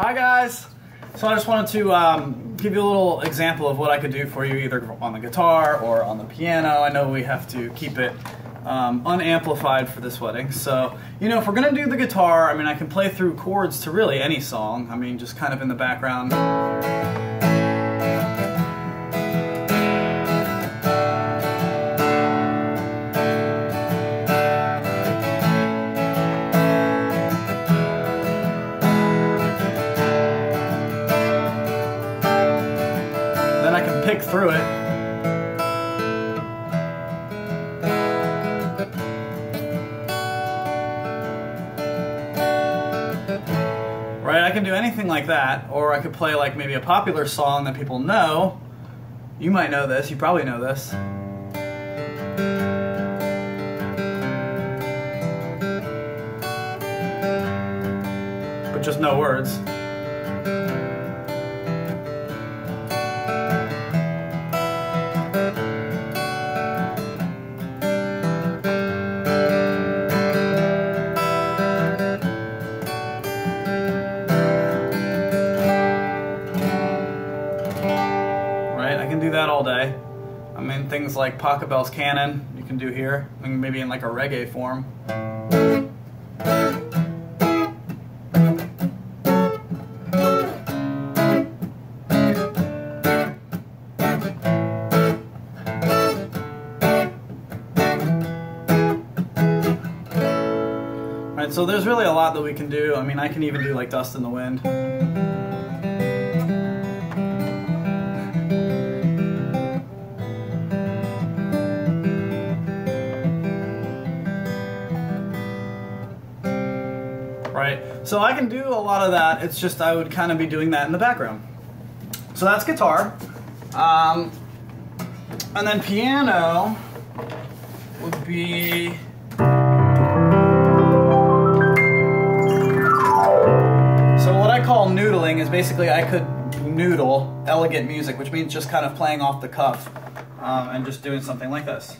Hi guys! So I just wanted to um, give you a little example of what I could do for you either on the guitar or on the piano. I know we have to keep it um, unamplified for this wedding. So, you know, if we're gonna do the guitar, I mean, I can play through chords to really any song. I mean, just kind of in the background. Through it. Right, I can do anything like that, or I could play like maybe a popular song that people know. You might know this, you probably know this. But just no words. Things like Pachelbel's Canon, you can do here, maybe in like a reggae form. Right, so there's really a lot that we can do. I mean, I can even do like Dust in the Wind. Right? So I can do a lot of that. It's just I would kind of be doing that in the background. So that's guitar. Um, and then piano would be. So what I call noodling is basically I could noodle elegant music, which means just kind of playing off the cuff um, and just doing something like this.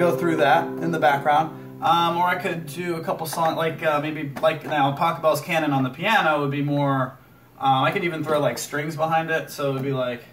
Go through that in the background. Um, or I could do a couple songs, like uh, maybe like now Pachelbel's Canon on the piano would be more. Um, I could even throw like strings behind it, so it would be like.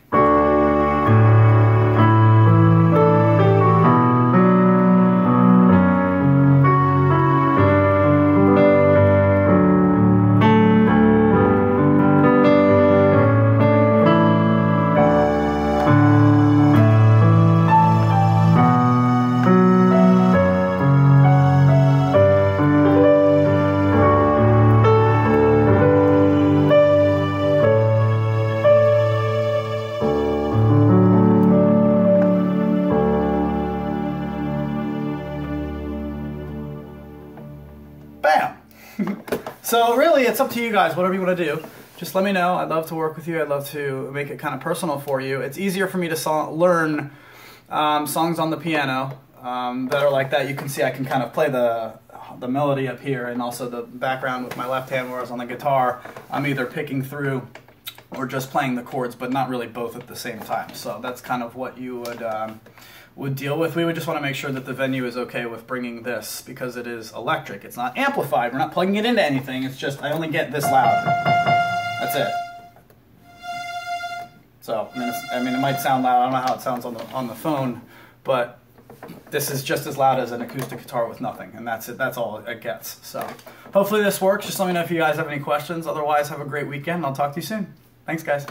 So really, it's up to you guys, whatever you want to do. Just let me know. I'd love to work with you. I'd love to make it kind of personal for you. It's easier for me to so- learn um, songs on the piano um, that are like that. You can see I can kind of play the the melody up here and also the background with my left hand, whereas on the guitar, I'm either picking through or just playing the chords, but not really both at the same time. So that's kind of what you would um, would deal with. We would just want to make sure that the venue is okay with bringing this because it is electric. It's not amplified. We're not plugging it into anything. It's just I only get this loud. That's it. So I mean, I mean, it might sound loud. I don't know how it sounds on the on the phone, but this is just as loud as an acoustic guitar with nothing, and that's it. That's all it gets. So hopefully this works. Just let me know if you guys have any questions. Otherwise, have a great weekend. I'll talk to you soon. Thanks, guys.